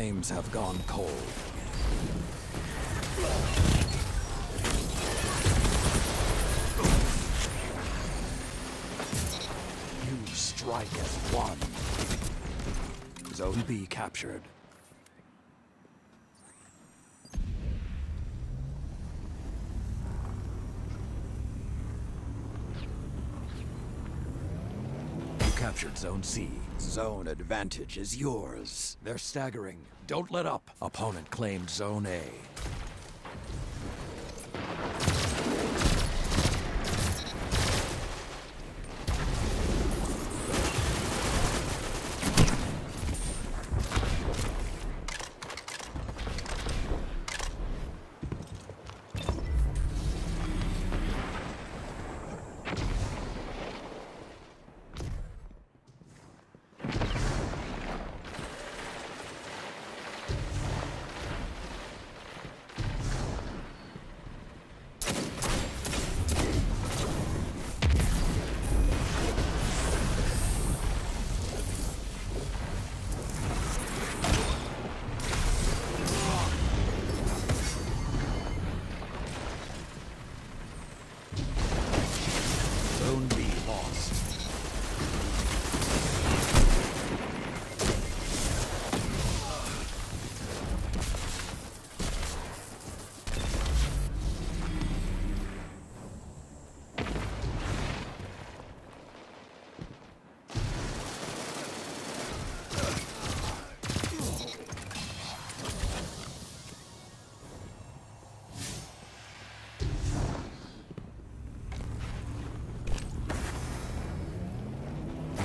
flames have gone cold. You strike as one. Zone B captured. Captured Zone C. Zone advantage is yours. They're staggering. Don't let up. Opponent claimed Zone A.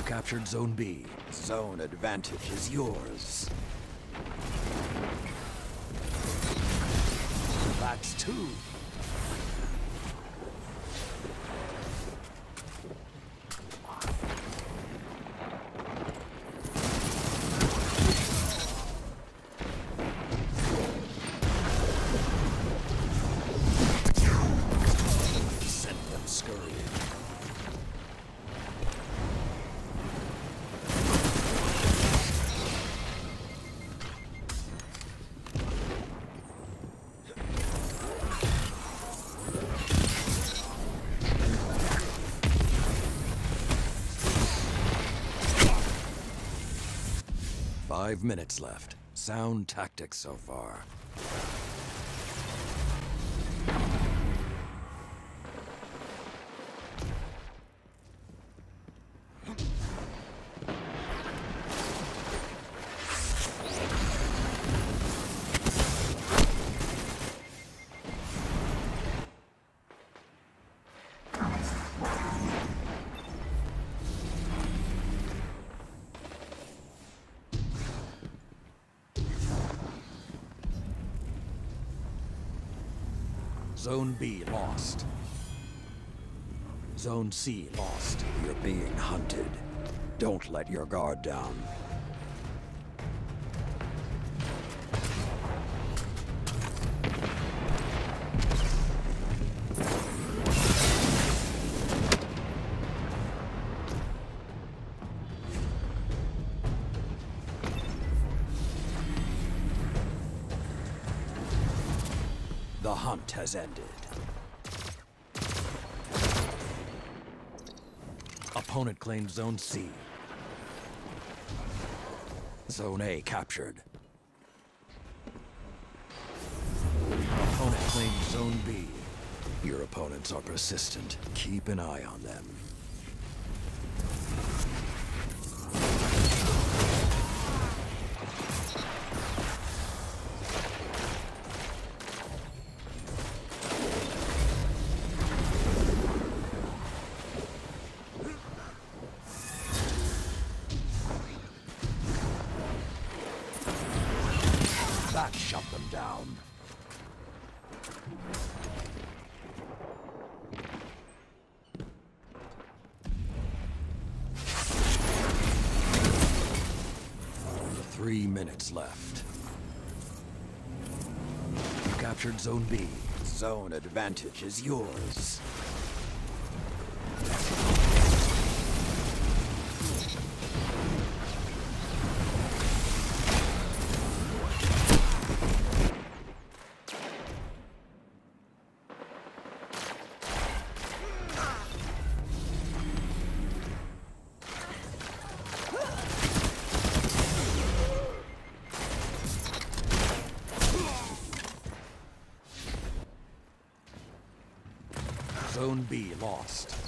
captured Zone B. Zone advantage is yours. That's two. Five minutes left. Sound tactics so far. Zone B lost. Zone C lost. You're being hunted. Don't let your guard down. The hunt has ended. Opponent claimed Zone C. Zone A captured. Opponent claimed Zone B. Your opponents are persistent. Keep an eye on them. That shut them down. Three minutes left. You captured Zone B. Zone advantage is yours. Zone B lost.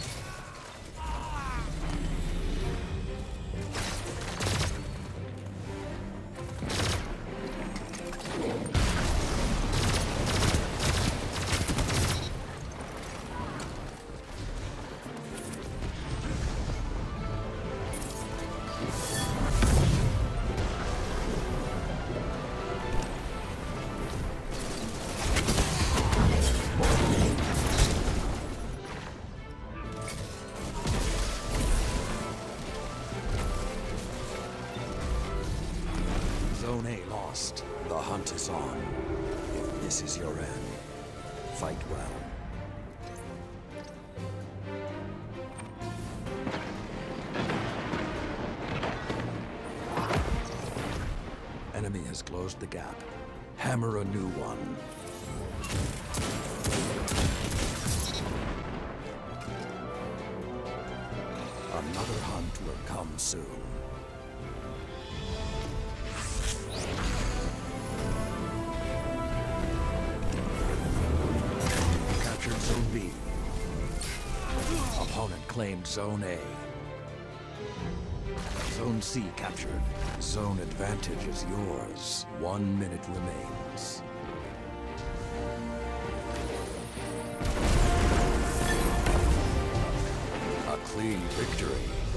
Lost. The hunt is on. If this is your end, fight well. Enemy has closed the gap. Hammer a new one. Another hunt will come soon. claimed Zone A. Zone C captured. Zone advantage is yours. One minute remains. A clean victory.